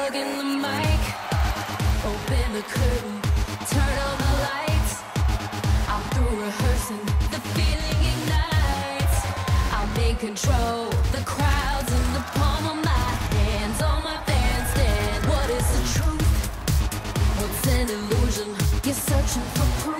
plug in the mic, open the curtain, turn on the lights. I'm through rehearsing, the feeling ignites. I'm in control, the crowd's in the palm of my hands. On my what is the truth? What's an illusion? You're searching for proof.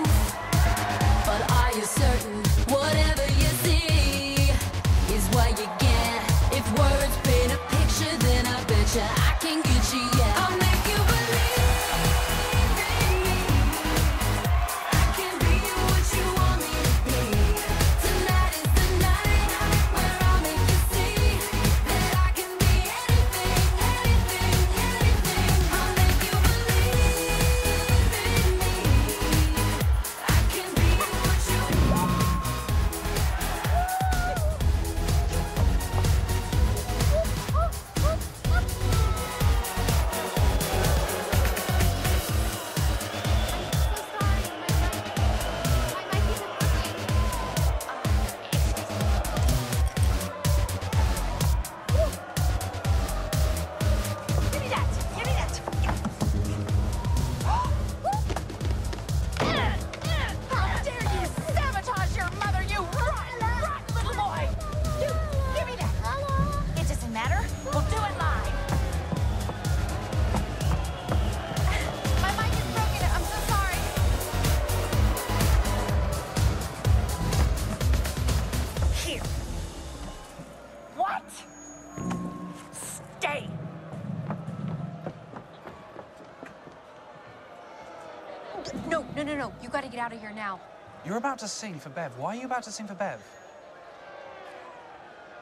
No, no, no, no. You gotta get out of here now. You're about to sing for Bev. Why are you about to sing for Bev?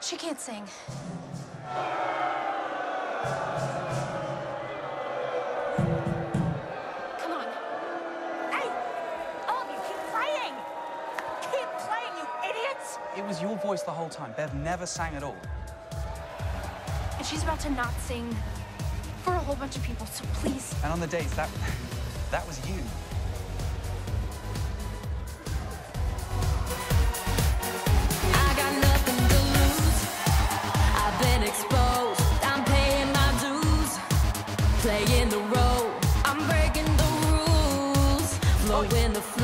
She can't sing. Come on. Hey! All of you, keep playing! Keep playing, you idiots! It was your voice the whole time. Bev never sang at all. And she's about to not sing for a whole bunch of people, so please. And on the dates, that that was you. Breaking the